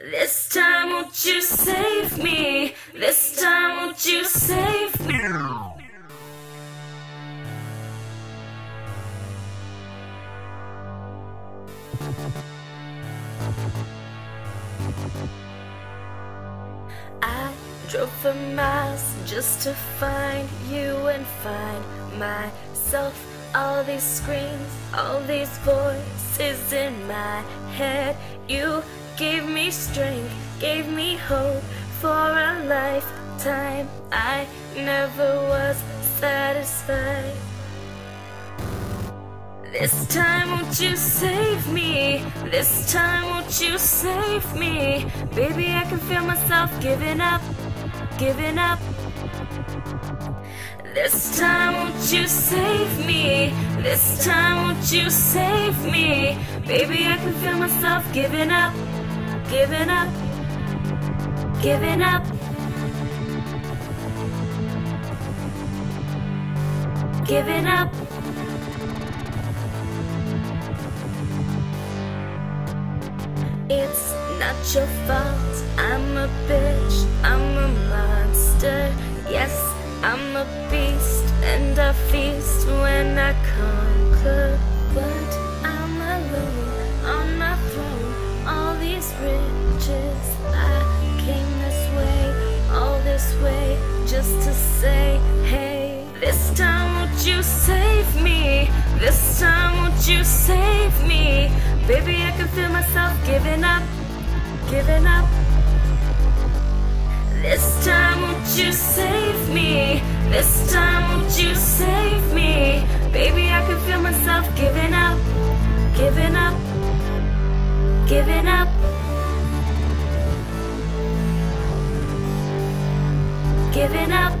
This time won't you save me? This time won't you save me? I drove for miles just to find you and find myself. All these screams, all these voices in my head. You gave me strength, gave me hope for a lifetime. I never was satisfied. This time won't you save me? This time won't you save me? Baby, I can feel myself giving up, giving up. This time won't you save me? This time won't you save me? Baby, I can feel myself giving up, giving up, giving up. Giving up. It's not your fault. I'm a bitch. I'm a monster. Yes, I'm a beast, and I feast when I conquer. But just to say, hey. This time, won't you save me? This time, won't you save me? Baby, I can feel myself giving up, giving up. This time, won't you save me? This time, won't you save me? Baby, I can feel myself giving up, giving up, giving up. Giving up.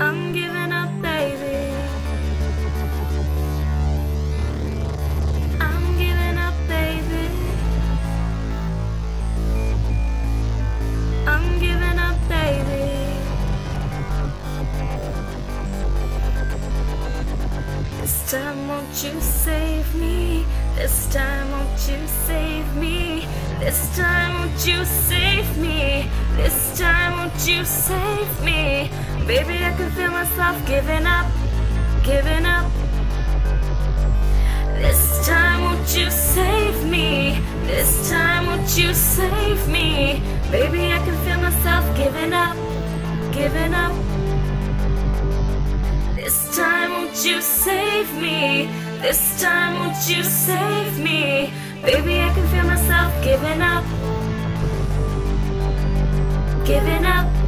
I'm giving up, baby. I'm giving up, baby. I'm giving up, baby. This time, won't you save me? This time, won't you save me? This time, won't you save me? This time, won't you save me? Baby, I can feel myself giving up, giving up. This time, won't you save me? This time, won't you save me? Baby, I can feel myself giving up, giving up. This time, won't you save me? This time, won't you save me? Baby, I can feel myself giving up, giving up.